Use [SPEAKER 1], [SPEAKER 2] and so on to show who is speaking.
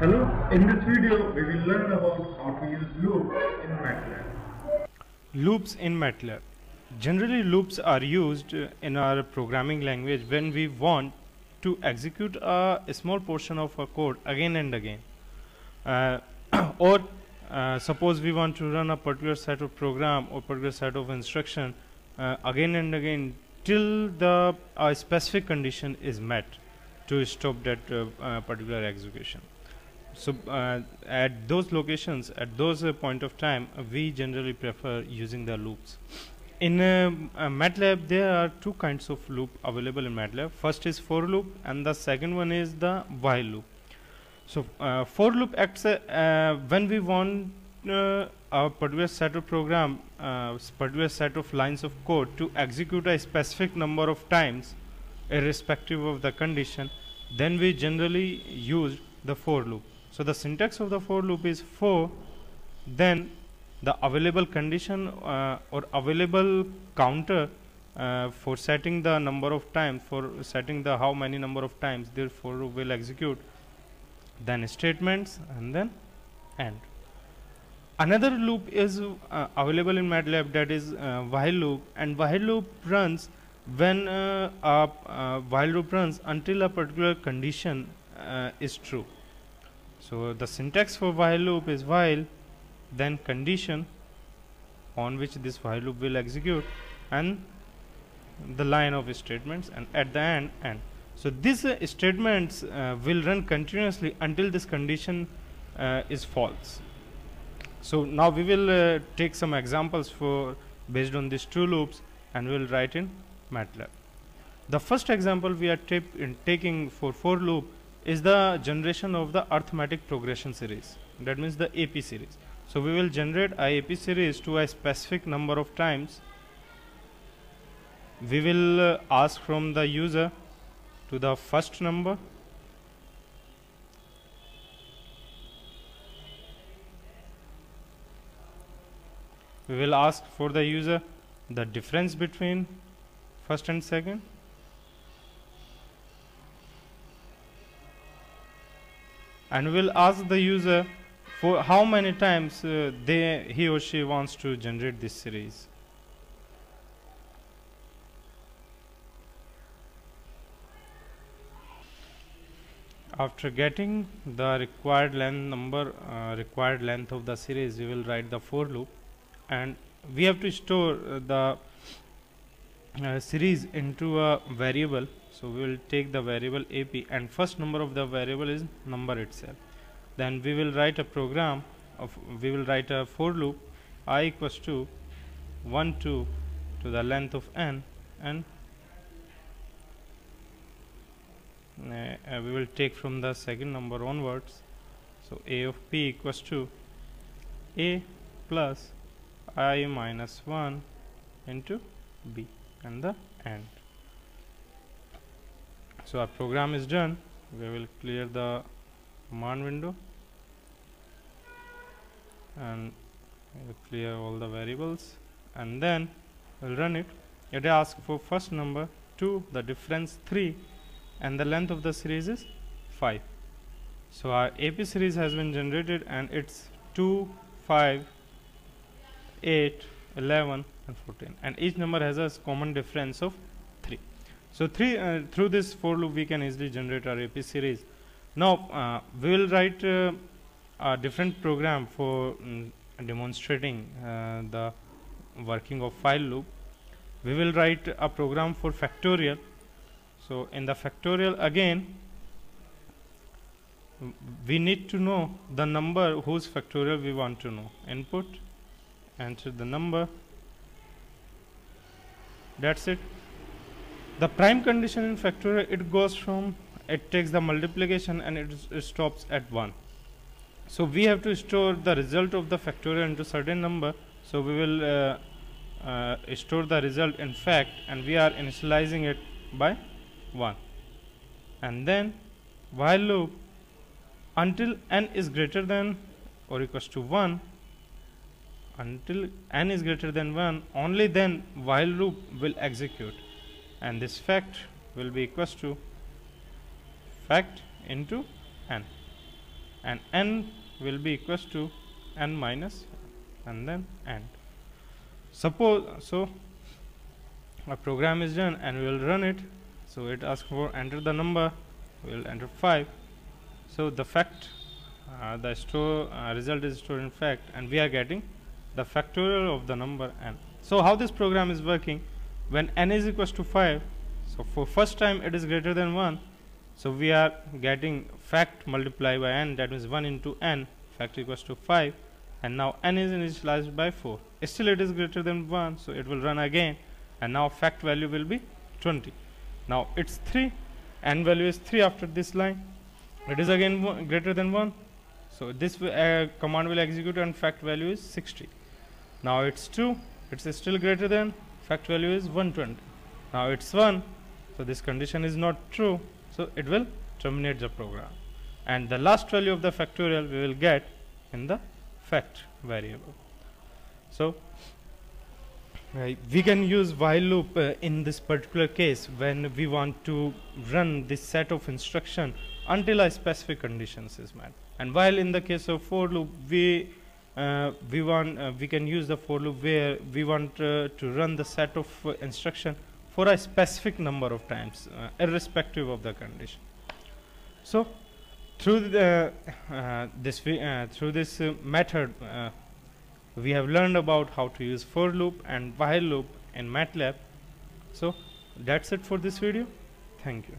[SPEAKER 1] Hello, in this video we will learn about how to use loops in MATLAB.
[SPEAKER 2] Loops in MATLAB. Generally loops are used in our programming language when we want to execute a, small portion of a code again and again. Uh, or uh, suppose we want to run a particular set of program or particular set of instruction uh, again and again till the specific condition is met to stop that uh, uh, particular execution so uh, at those locations at those uh, point of time uh, we generally prefer using the loops. In MATLAB there are two kinds of loop available in MATLAB. First is for loop and the second one is the while loop. So uh, for loop acts uh, when we want uh, a particular set of program particular set of lines of code to execute a specific number of times irrespective of the condition then we generally use the for loop so the syntax of the for loop is for then the available condition uh, or available counter uh, for setting the number of times for setting the how many number of times therefore will execute then statements and then end. Another loop is uh, available in MATLAB that is uh, while loop and while loop runs when uh, a uh, while loop runs until a particular condition is true so the syntax for while loop is while then condition on which this while loop will execute and the line of statements and at the end end so these uh, statements uh, will run continuously until this condition uh, is false so now we will uh, take some examples for based on these two loops and we will write in MATLAB. The first example we are taking for for loop is the generation of the arithmetic progression series that means the AP series. So we will generate a AP series to a specific number of times. We will uh, ask from the user to the first number we will ask for the user the difference between first and second and will ask the user for how many times uh, they he or she wants to generate this series. After getting the required length number uh, required length of the series we will write the for loop. And we have to store uh, the uh, series into a variable. So we will take the variable ap and first number of the variable is number itself. Then we will write a program of we will write a for loop i equals to 1 2 to the length of n and uh, we will take from the second number onwards. So a of p equals to a plus i minus 1 into b and the end. So our program is done. We will clear the command window. And we'll clear all the variables. And then we'll run it. It asks for first number 2 the difference 3 and the length of the series is 5 so our AP series has been generated and it's 2 5 8 11 and 14 and each number has a common difference of 3 so three uh, through this for loop we can easily generate our AP series. Now uh, we will write uh, a different program for mm, demonstrating uh, the working of while loop. We will write a program for factorial. So in the factorial again we need to know the number whose factorial we want to know. Input enter the number. That's it. The prime condition in factorial it goes from it takes the multiplication and it, it stops at 1 so we have to store the result of the factorial into certain number. So we will uh, uh, store the result in fact and we are initializing it by 1 and then while loop until n is greater than or equals to 1 until n is greater than 1 only then while loop will execute. And this fact will be equals to fact into n. And n will be equals to n minus and then end suppose so a program is done and we will run it. So it asks for enter the number we will enter 5 so the fact uh, the store uh, result is stored in fact and we are getting the factorial of the number n. So how this program is working when n is equals to 5 so for first time it is greater than 1 so we are getting fact multiplied by n that means 1 into n fact equals to 5 and now n is initialized by 4 still it is greater than 1 so it will run again and now fact value will be 20 now it's 3 n value is 3 after this line. It is again greater than 1 so this uh, command will execute and fact value is 60 now it's 2 it's still greater than. Fact value is 120 now it's 1 so this condition is not true. So it will terminate the program. And the last value of the factorial we will get in the fact variable. So uh, we can use while loop uh, in this particular case when we want to run this set of instruction until a specific conditions is met. And while in the case of for loop we we want uh, we can use the for loop where we want uh, to run the set of uh, instruction for a specific number of times uh, irrespective of the condition. So through the uh, this through this method we have learned about how to use for loop and while loop in MATLAB. So that's it for this video. Thank you